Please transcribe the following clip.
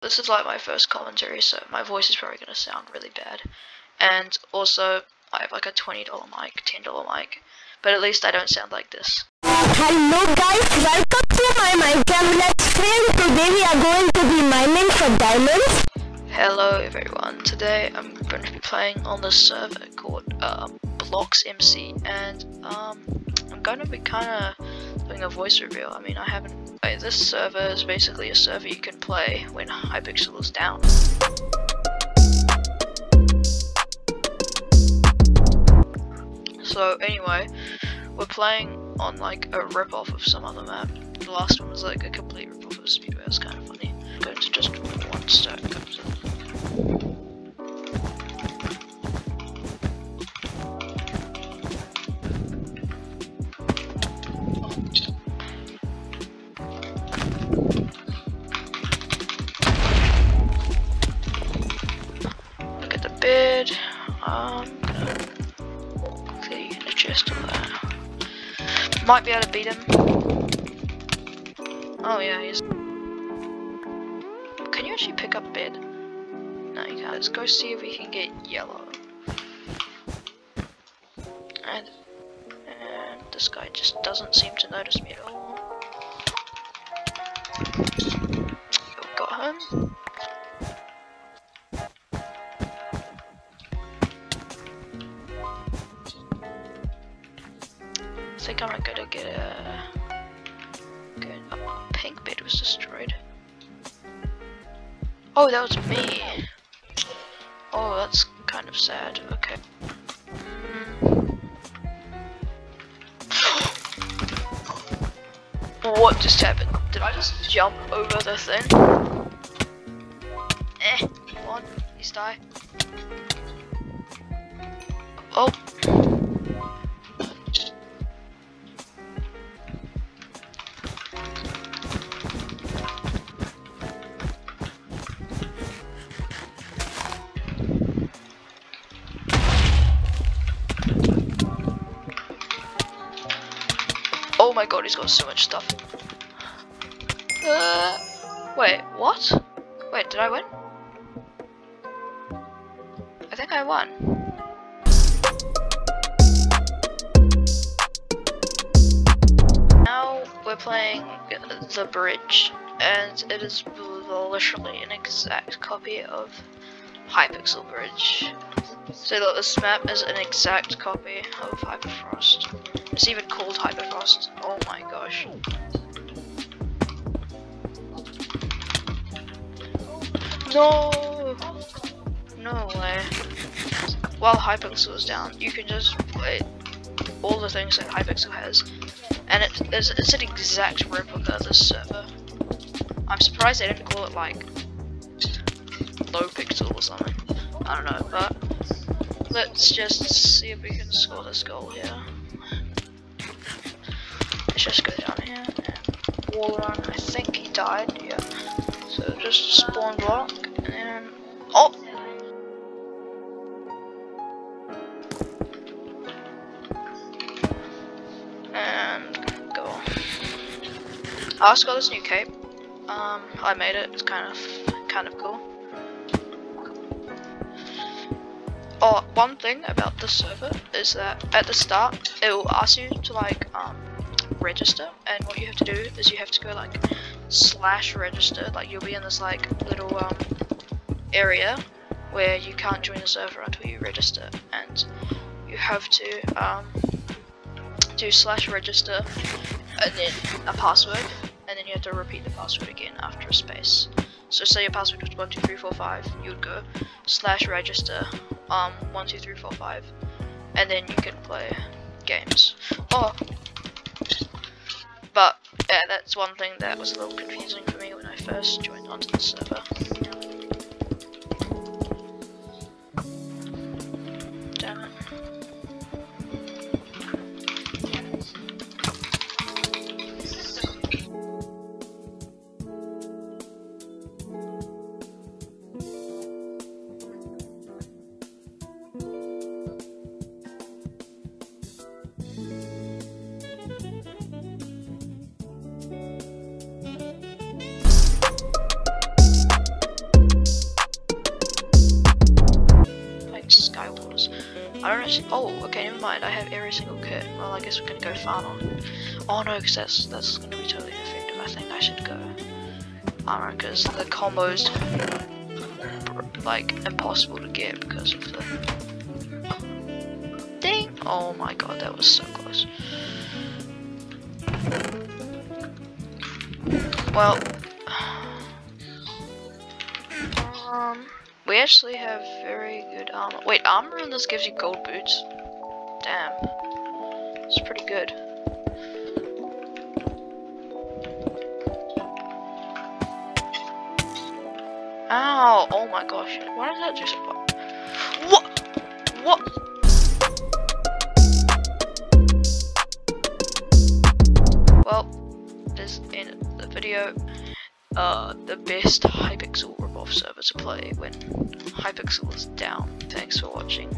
This is like my first commentary, so my voice is probably going to sound really bad. And also, I have like a $20 mic, $10 mic, but at least I don't sound like this. Hello guys, welcome to my Minecraft Let's Play. Today we are going to be mining for diamonds. Hello everyone, today I'm going to be playing on this server called uh, Blocks MC, and um, I'm going to be kind of doing a voice reveal. I mean, I haven't. Wait, this server is basically a server you can play when Hypixel is down. So anyway, we're playing on like a rip-off of some other map. The last one was like a complete rip-off of Speedway. It was kind of funny. Clearly the chest all that. Might be able to beat him. Oh yeah, he's. Can you actually pick up bed? No, you can't. Let's go see if we can get yellow. And and this guy just doesn't seem to notice me at all. Got him. Think I'm gonna get a. Good. Oh, pink bed was destroyed. Oh, that was me. Oh, that's kind of sad. Okay. Mm. what just happened? Did I just jump over the thing? Eh, come on, please die. Oh. My god, he's got so much stuff. Uh, wait, what? Wait, did I win? I think I won. Now we're playing the bridge, and it is literally an exact copy of Hypixel Bridge. So that this map is an exact copy of Hyperfrost. It's even called Hyperfrost. Oh my gosh. No! No way. While Hypixel is down, you can just play all the things that Hypixel has. And it, it's, it's an exact replica of this server. I'm surprised they didn't call it like low pixel or something. I don't know, but let's just see if we can score this goal here. Just go down here and wall run. I think he died, yeah. So just spawn block and then oh and go on. I also got this new cape. Um I made it, it's kind of kind of cool. Oh, one thing about this server is that at the start it will ask you to like um, register, and what you have to do is you have to go like slash register. Like you'll be in this like little um, area where you can't join the server until you register, and you have to um, do slash register and then a password, and then you have to repeat the password again after a space. So say your password was one two three four five, you would go slash register um one two three four five, and then you can play games. Oh, but yeah, that's one thing that was a little confusing for me when I first joined onto the server. Because oh, okay, never mind. I have every single kit. Well, I guess we're gonna go on. Oh no, because that's that's gonna be totally ineffective. I think I should go armor because the combos like impossible to get because of the ding. Oh my god, that was so close. Well, we actually have very good armor. Wait, armor in this gives you gold boots. Damn, it's pretty good. Ow! Oh my gosh! Why does that just? What? What? Well, this in the video. Uh, the best Hypixel ripoff server to play when Hypixel is down. Thanks for watching.